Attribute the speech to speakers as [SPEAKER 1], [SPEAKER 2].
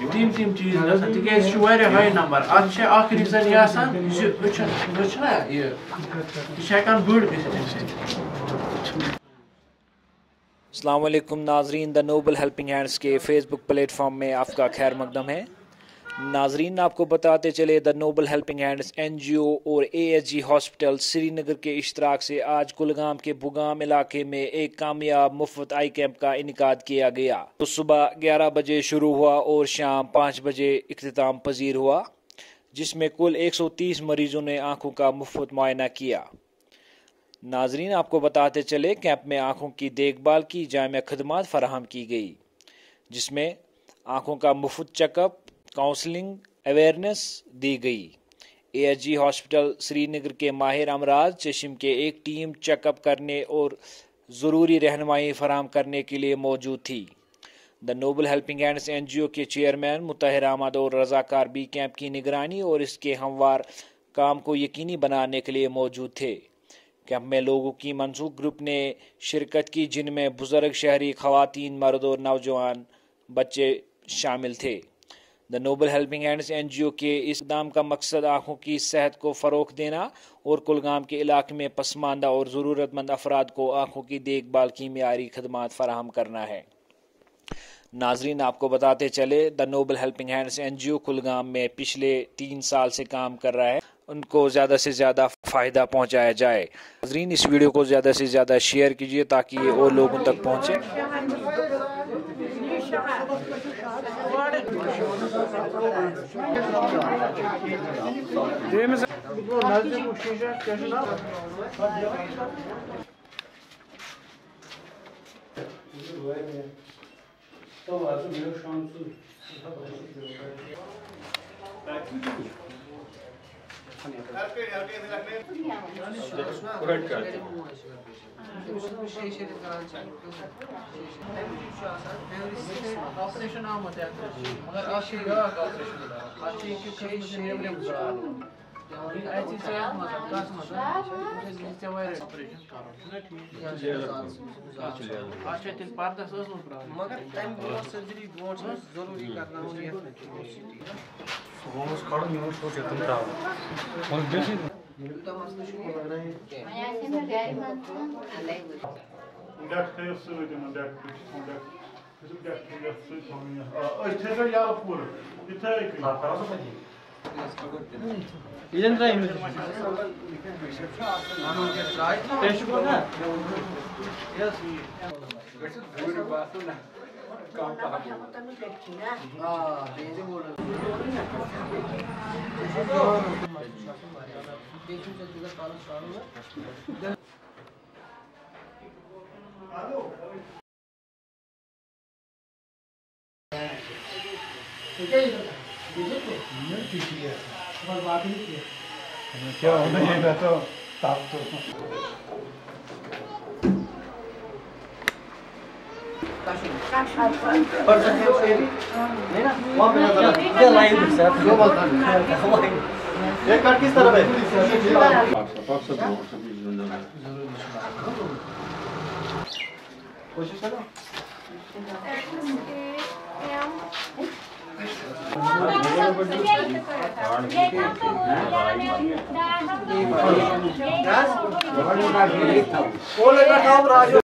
[SPEAKER 1] दान तुम कचा रज कम कर लुकन हंद खतर अल्लाह ताला दिन अमुक अजर आखरत
[SPEAKER 2] तीन तीन चीज़ गसान तिकाज हाई नंबर अत रीजन यह हेकान बड़ गि
[SPEAKER 3] अल्लाम नाजरीन द नोबल हेल्पिंग हैंड्स के फेसबुक प्लेटफॉर्म में आपका खैर मकदम है नाजरीन, आपको बताते चले the noble helping hands N G O और A S G hospital, Srinagar के इश्तराक से आज कुलगाम के बुगाम इलाके में एक कामयाब मुफ़्त आई कैंप का इनका किया गया। तो सुबह ग्यारह बजे शुरू हुआ और शाम पाँच बजे अख्ताम पजीर हुआ, जिसमें कुल एक सौ तीस मरीजों ने आँखों का मुफ़्त मुआयना किया। नाजरीन, आपको बताते चले कैंप में आँखों की देखभाल की जाम खदमात फराहम की गई, जिसमें आँखों का मुफ़्त चेकअप काउंसलिंग अवेयरनेस दी गई। एएचजी हॉस्पिटल श्रीनगर के माहिर अमराज चशिम के एक टीम चेकअप करने और ज़रूरी रहनमाई फराम करने के लिए मौजूद थी। The noble helping hands NGO के चेयरमैन मुतहर अहमद और रजाकार बी कैंप की निगरानी और इसके हमवार काम को यकीनी बनाने के लिए मौजूद थे। कैंप में लोगों की मनसूख ग्रुप ने शिरकत की, जिनमें बुज़ुर्ग, शहरी खातन मर्द और नौजवान बच्चे शामिल थे। The noble helping hands N G O के इस इकदाम का मकसद आँखों की सेहत को फ़रोग देना और कुलगाम के इलाके में पसमानदा और ज़रूरतमंद अफराद को आँखों की देखभाल की मीरी खदमात फराहम करना है। नाजरीन, आपको बताते चले the noble helping hands N G O Kulgam में पिछले तीन साल से काम कर रहा है। उनको ज़्यादा से ज़्यादा फ़ायदा पहुँचाया जाए। नाजरीन, इस वीडियो को ज़्यादा से ज़्यादा शेयर कीजिए ताकि ये और लोगों तक पहुँचे।
[SPEAKER 2] Demiz bu nerede bu şişe yaşına? Tamam, benim şansım. Her şey, her şey, her şey. Kurak kartı. Tuğuş'un şişeli kalacak. Altı yaşın almadı arkadaşlar. Bunlar altı yaşında daha altı yaşında daha. Altı yaşında kırmızı
[SPEAKER 4] ne bileyim bu daha. Ertesi yapmadı, kaçmadı. Bizde var
[SPEAKER 1] operasyon Açetin parda söz mü problem? Magar ben
[SPEAKER 5] bu surgery bu açıdan zoruri karna onu yapmak. Soğumuz karın yumuş hoş yatın tabi. Onu besin.
[SPEAKER 4] Un dakika yok söyledim un dakika, on dakika. Bizim dakika yok söyledim. Ötede yalıp
[SPEAKER 5] vurur. Bir tarih gün. Tartarası
[SPEAKER 6] mı değil? İlen
[SPEAKER 2] rayım.
[SPEAKER 4] Teşekkürler. Yes. Götür, buyur,
[SPEAKER 7] basın.
[SPEAKER 4] Start होगा
[SPEAKER 5] क्या होना ये तो ताप तो
[SPEAKER 4] person है उसके नहीं ना वहाँ पे नज़र ये लाइन सर जो बात है ये कट किस तरफ़ है कोशिश करो. वो लगा था राजू